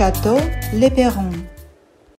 Château Léperon